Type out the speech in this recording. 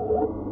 you